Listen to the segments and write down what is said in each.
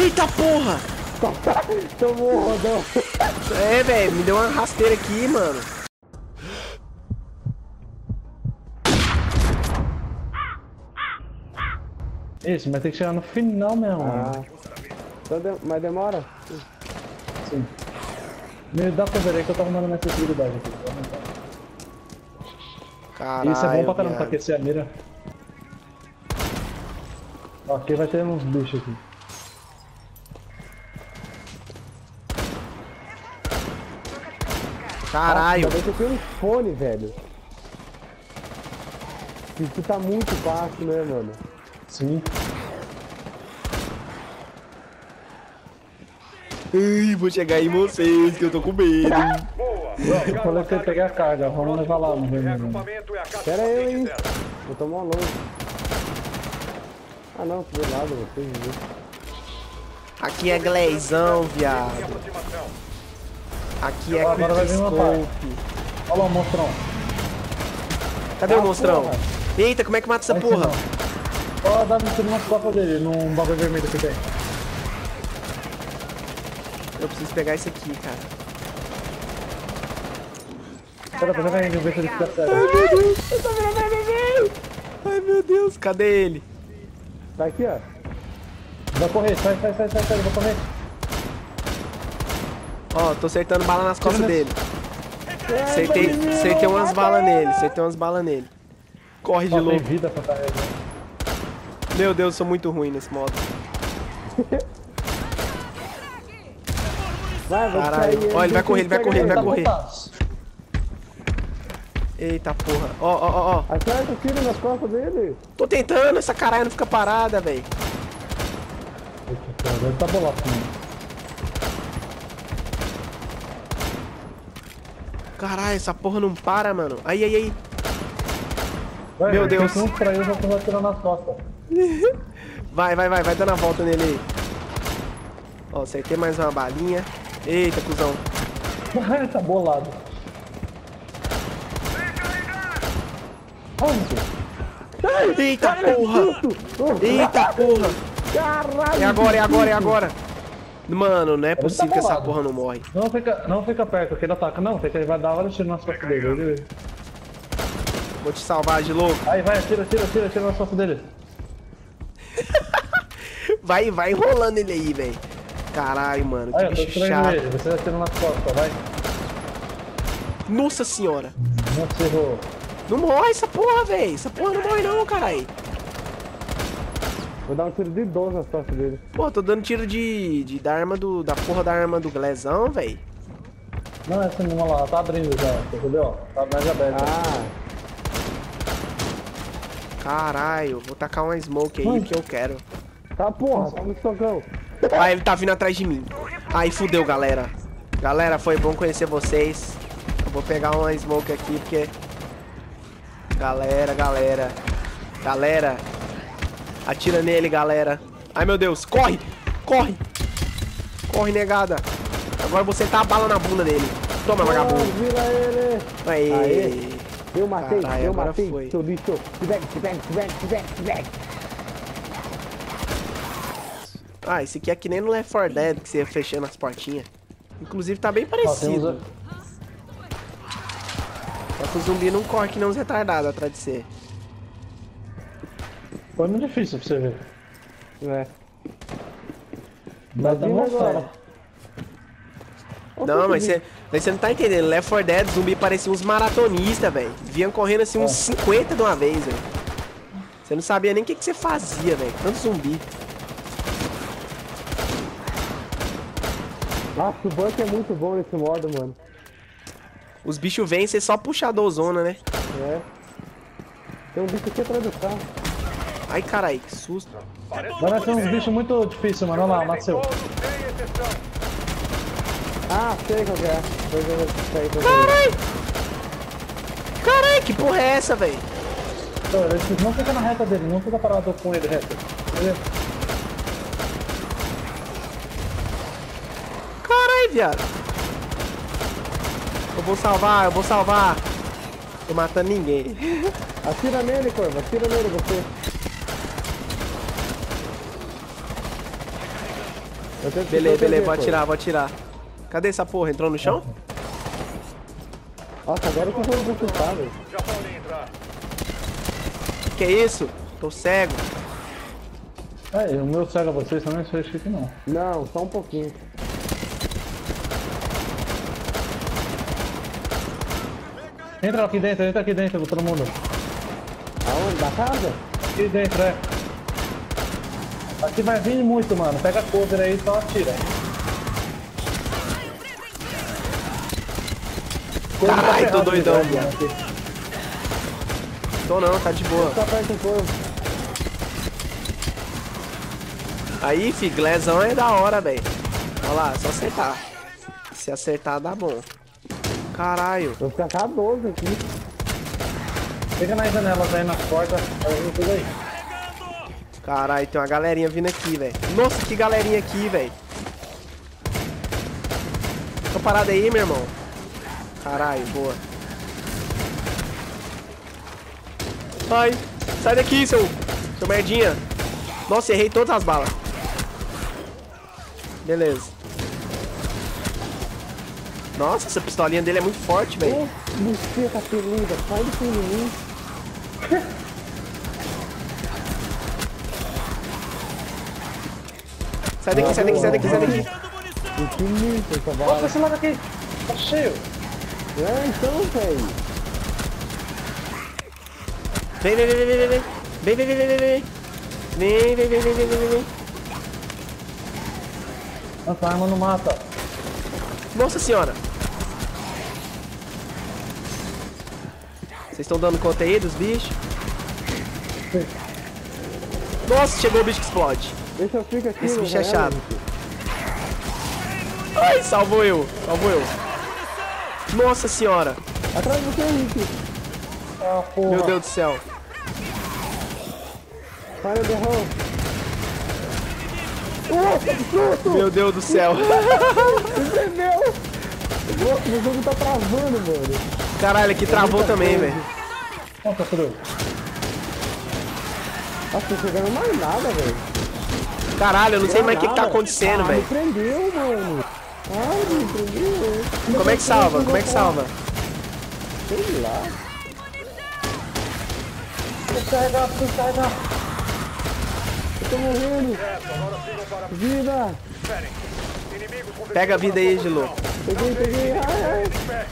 Eita porra! Tomou um rodão. É, velho, me deu uma rasteira aqui, mano. Isso, mas tem que chegar no final mesmo. Ah. mano. Então Mas demora? Sim. Me dá cover aí que eu tô arrumando minha acessibilidade aqui. Caralho, Isso é bom pra caramba pra aquecer a mira. Ó, aqui vai ter uns bichos aqui. Caralho. Que eu tenho um fone, velho. Isso tá muito baixo, né, mano? Sim. Ai, vou chegar em vocês, que eu tô com medo. Eu falei que eu pegar a carga, vamos levar lá no vermelho. Acampamento é a casa Pera aí, hein? Eu tô mó longe. Ah não, do lado, vocês viram. Aqui é glazão, viado. Aqui é Agora vai vir uma. Olha lá o monstrão. Cadê o Ah, monstrão? porra. Eita, como é que mata essa Vai porra? Ó, dá um tiro nas costas dele, num bagulho vermelho que tem. Eu preciso pegar isso aqui, cara. Pera, pera, pera, ver se ele fica sério. Ai, meu Deus, cadê ele? Tá aqui, ó. Vai correr, sai, sai, sai, sai, sai, vai correr. Ó, tô acertando bala nas costas dele. Acertei, acertei umas balas nele, acertei umas balas nele. Corre de louco. vida pra. Meu Deus, eu sou muito ruim nesse modo. Vai, vai Caralho. Ó, ele vai correr, ele vai correr, ele vai correr. Eita porra. Ó, ó, ó, ó. Acerta o tiro nas costas dele. Tô tentando, essa caralho não fica parada, velho. Tá bolado Caralho, essa porra não para, mano. Aí, aí, aí. Vai, Meu Deus. Um pra eu vou atirar nas costas. Vai, vai, vai, vai dando a volta nele aí. Ó, acertei mais uma balinha. Eita, cuzão. Tá bolado. Onde? Eita porra! Eita porra! Caralho! É agora, é agora, é agora! Mano, não é tá possível que essa porra não morre. Não fica, não fica perto, que ele ataca. Não, tem que ele vai dar hora de tiro nas costas dele. Ele... Vou te salvar de louco. Aí, vai, atira, atira, atira, atira nas costas dele. Vai, vai enrolando ele aí, velho. Caralho, mano, Aí, que eu tô bicho chato. ele, você atira nas costas, vai. Nossa senhora! Não se errou. Não morre essa porra, velho. Essa porra não morre não, caralho. Vou dar um tiro de 12 nas costas dele. Pô, tô dando tiro de, de da arma do. da porra da arma do Glezão, velho. Não, essa menina lá, tá abrindo já, entendeu? Tá mais aberta. Ah, Caralho, vou tacar uma smoke aí que eu quero. tá porra, tá no socão. Ah, ele tá vindo atrás de mim. Aí fudeu, galera. Galera, foi bom conhecer vocês. Eu vou pegar uma smoke aqui porque. Galera, galera. Galera. Atira nele, galera. Ai meu Deus, corre! Corre! Corre, negada. Agora você tá a bala na bunda dele. Toma, vagabundo. Vira ele! Aê. Aê. Eu matei, Caralho, eu matei. foi. Seu lixo. Se bag, se bag, se se se. Ah, esse aqui é que nem no Left 4 Dead, que você ia fechando as portinhas. Inclusive tá bem Ó, parecido. a... Só que o zumbi não corre que nem uns retardados atrás de você. Foi muito difícil pra você ver. É. Mas tá agora. Não, mas você, mas você não tá entendendo. Left 4 Dead, zumbi parecia uns maratonistas, velho. Vinham correndo assim uns 50 de uma vez, velho. Você não sabia nem o que, que você fazia, velho. Tanto zumbi. Nossa, o banco é muito bom nesse modo, mano. Os bichos vêm, você só puxa a dozona, né? É. Tem um bicho aqui atrás do carro. Ai, carai, que susto. Vai ser uns bichos muito difíceis, mano. Olha lá, exceção. Ah, sei qual que é. Carai! Carai, que porra é essa, velho? Não fica na reta dele, não fica parado com ele reto. Beleza? Carai, viado. Eu vou salvar, eu vou salvar. Tô matando ninguém. Atira nele, Corvo. Atira nele, você. Eu Beleza, beleza, vou atirar, vou atirar. Cadê essa porra? Entrou no chão? Nossa, agora que eu vou consultar, velho. Que isso? Tô cego. É, o meu cega vocês também, não sei que não. Não, só um pouquinho. Entra aqui dentro, entra aqui dentro, todo mundo. Aonde? Da casa? Aqui dentro, é. Aqui vai vir muito, mano. Pega a cover aí e só atira. Tá Caralho, tô doidão, aqui. Tô não, tá de boa. Só perto corpo. Aí, fi, glezão é da hora, velho. Olha lá, só acertar. Se acertar, dá bom. Caralho. Vou ficar 12 aqui. Fica nas janelas aí, nas portas. Tudo aí. Caralho, tem uma galerinha vindo aqui, velho. Nossa, que galerinha aqui, velho. Tô parado aí, meu irmão. Caralho, boa. Ai, sai daqui, seu, seu merdinha. Nossa, errei todas as balas. Beleza. Nossa, essa pistolinha dele é muito forte, velho. Buceta peluda, sai do mim. Sai daqui, sai daqui, sai daqui, sai daqui. Infinito essa Opa, bala. esse lado aqui. Tá cheio. É, então, velho. Vem, vem, vem, vem, vem, vem. Vem, vem, vem, vem, vem, vem. Vem, vem, vem, vem, vem, vem, vem. Nossa, a arma não mata. Nossa senhora. Vocês estão dando conta aí dos bichos? Nossa, chegou o bicho que explode. Deixa eu ficar aqui. Esse bicho é chato. Ai, salvou eu, salvou eu. Nossa senhora. Atrás de você, Henrique. Ah, porra. Meu Deus do céu. Para errar. Nossa, que susto! Meu Deus do céu. Entendeu? O jogo tá travando, mano. Caralho, aqui travou também, velho. Nossa. Nossa, tô chegando mais nada, velho. Caralho, eu não sei mais o que, que tá acontecendo, velho. Prendeu, mano. Ai, me prendeu. Como é que salva? Como é que salva? Sei lá. Carregar, carregar. Eu tô morrendo. Vida. Pega a vida aí, Gilo. Peguei, peguei. Ai, ai.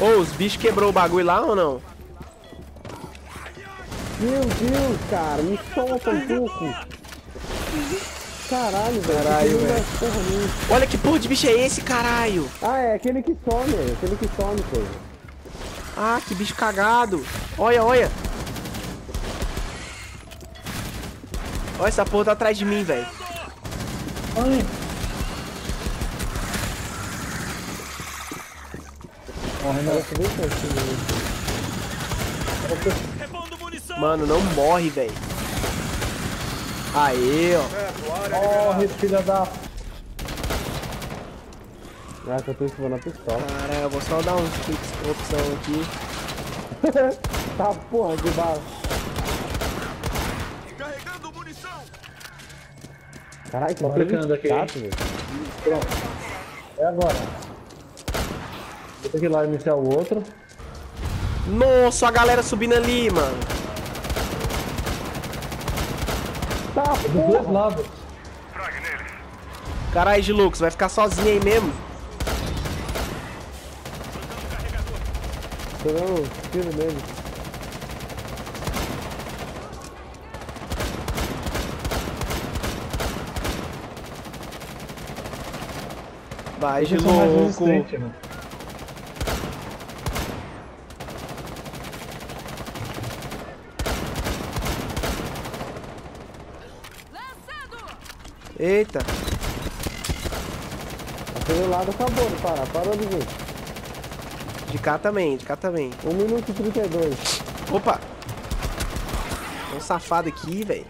Ô, os bichos quebrou o bagulho lá ou não? Meu Deus, cara. Me solta um pouco. Caralho, velho. Caralho, velho. Nenhuma. Olha que porra de bicho é esse, caralho. Ah, é aquele que some. é Aquele que some, pô. Ah, que bicho cagado. Olha, olha. Olha, essa porra tá atrás de mim, velho. Ai. Morre, não. Certinho. né? Mano, não morre, velho. Aê, ó. Morre, filha da... Ah, que eu tô esquivando a pistola. Cara, eu vou só dar um fix opção aqui. tá, porra, de bala. Carregando munição! Caralho, que aqui, chato, velho. Pronto. É agora. Vou ter que ir lá iniciar o outro. Nossa, a galera subindo ali, mano. Tá, Dos dois lados. Caralho, Gilux, vai ficar sozinho aí mesmo? Tô dando um tiro nele. Vai, Vocês são mais Giluco. resistentes, mano. Eita. Aquele lado acabou de parar. Parou de vir. De cá também, de cá também. 1 minuto e 32. Opa. Tem um safado aqui, velho.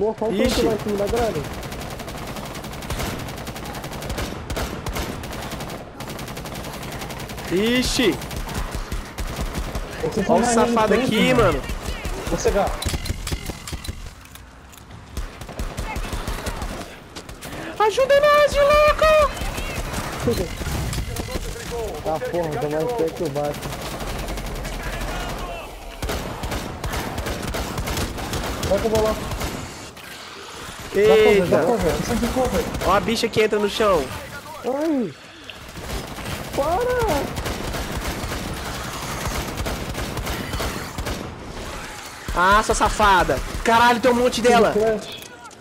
Olha o Ixi. tanto lá em cima da grade. Ixi. Olha o mais safado aqui, mano. Vou cegar. Ajuda nós, louco! Ah, porra, tô mais perto que o Batman. Vai que eu vou lá. Dá cover, dá Eita! cover. Ó a bicha que entra no chão. Ai! Para! Ah, sua safada. Caralho, tem um monte dela.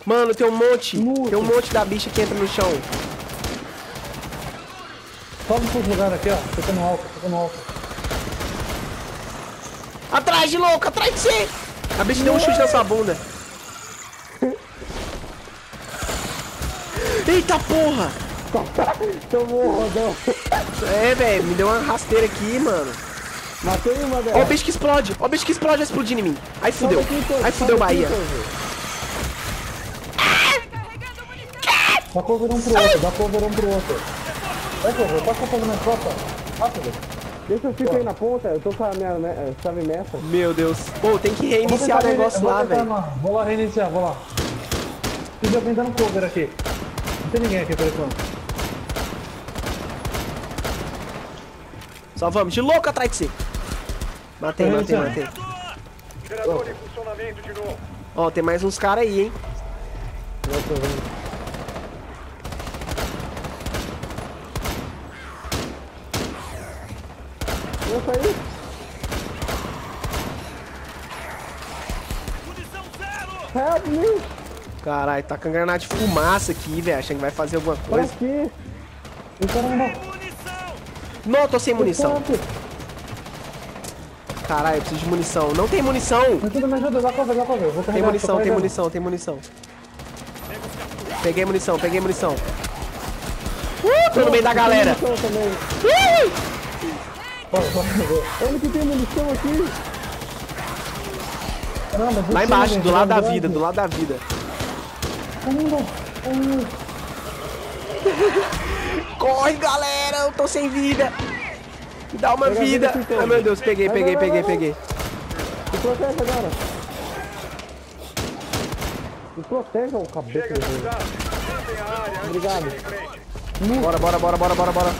Mano, tem um monte. Muito. Tem um monte da bicha que entra no chão. Sobe pros lugares aqui, ó. Fica no alto, fica no alto. Atrás de louco, atrás de você. A bicha deu um chute na sua bunda. Eita porra! Tomou o rodão. É, velho, me deu uma rasteira aqui, mano. Matei uma Ó o bicho que explode, ó o bicho que explode vai explodir em mim. Aí fudeu, aqui, aí fudeu sobe aqui, Dá cover um pro outro, dá cover um pro outro. Vai, cover, passa cover na tropa. Rápido. Deixa eu ficar aí na ponta, eu tô com a minha me- chave mestra. Meu Deus. Pô, tem que reiniciar o negócio lá, velho. Vou lá reiniciar, vou lá. Preciso alguém dando cover aqui. Não tem ninguém aqui por enquanto. Só vamos, de louco atrás de você. Matei, matei, matei. Gerador em funcionamento de novo. Ó, tem mais uns caras aí, hein. Eu tô vendo. Eu saí. Help me! Caralho, tá com granada de fumaça aqui, velho. Achando que vai fazer alguma Pra coisa. caramba, Não, tô sem munição. Caralho, eu preciso de munição. Não tem munição. me ajuda, me ajuda, dá cover, dá cover. Vou Tem munição, tem munição, tem munição. Peguei munição, peguei munição. Uh, tô no meio da galera. Uh! Onde que tem munição aqui? Caramba, Lá embaixo, do lado da vida, do lado da vida. Corre, galera, eu tô sem vida. Me dá uma vida. Ai, meu Deus, peguei, peguei, vai, peguei, peguei. Me protege agora. Me proteja o antes Obrigado. Bora, bora, bora, bora, bora, bora.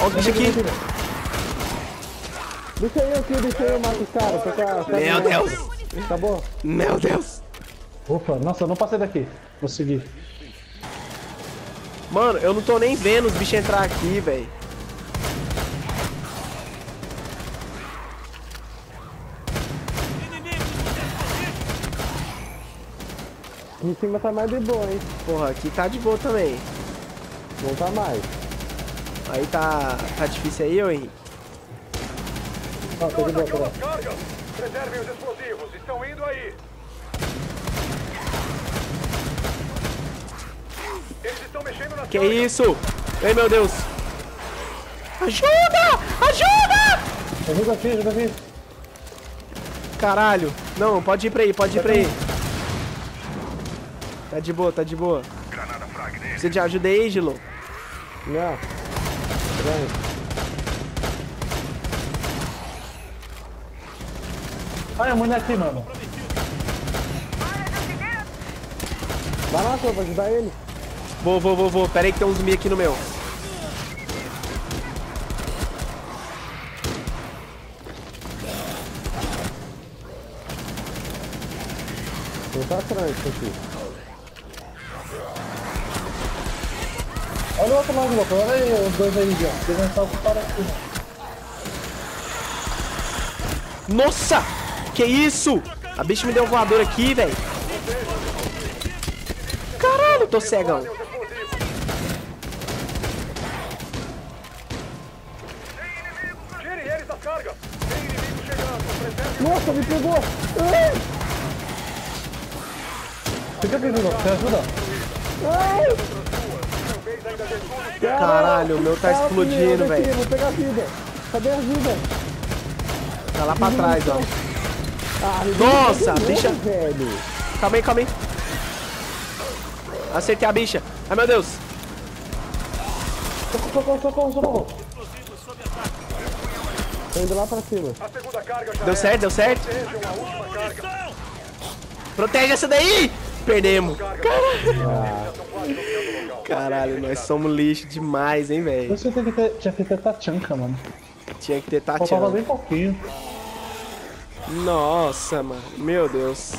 Ó o bicho aqui. Deixa eu aqui, deixa eu matar os caras. Meu mestra. Deus. Acabou? Meu Deus. Opa, nossa, eu não passei daqui. Vou seguir. Mano, eu não tô nem vendo os bichos entrar aqui, velho. Aqui em cima tá mais de boa, hein? Porra, aqui tá de boa também. Não tá mais. Aí tá, tá difícil aí, ô Henrique. Ah, tô de boa, tô cargas. Preservem os explosivos. Estão indo aí. Eles estão mexendo nas Que cargas. isso? Ei, meu Deus. Ajuda! Ajuda! Ajuda aqui, ajuda aqui. Caralho. Não, pode ir pra aí, pode ir pra aí. Tá de boa, tá de boa. Você de ajuda aí, Gilo? Não. Estranho. Ai, a mulher aqui, mano. Vai lá, só pra ajudar ele. Vou, vou, vou, vou. Pera aí que tem um zumbi aqui no meu. Não tá estranho isso aqui. Olha o outro lado, louco. Olha aí os dois aí, ó. Eles vão estar ocupados aqui. Nossa! Que isso? A bicha me deu um voador aqui, velho. Caralho, tô cegão. Nossa, me pegou! Ai! Fica louco. Você ajuda? Ai! Caralho, o meu tá explodindo, velho. Vou pegar a vida. Cadê a ajuda? Tá lá pra trás, ó. Ah, Nossa, de bicha. velho. Calma aí, calma aí. Acertei a bicha. Ai, meu Deus. Socorro, socorro, socorro, socorro. Tô indo lá pra cima. Deu certo, deu certo. Protege essa daí! Perdemos. Ah, Caralho, nós somos lixo demais, hein, velho. você tem que ter, tinha que ter Tachanka, mano. Tinha que ter Faltava Tatiana. bem pouquinho. Nossa, mano. Meu Deus.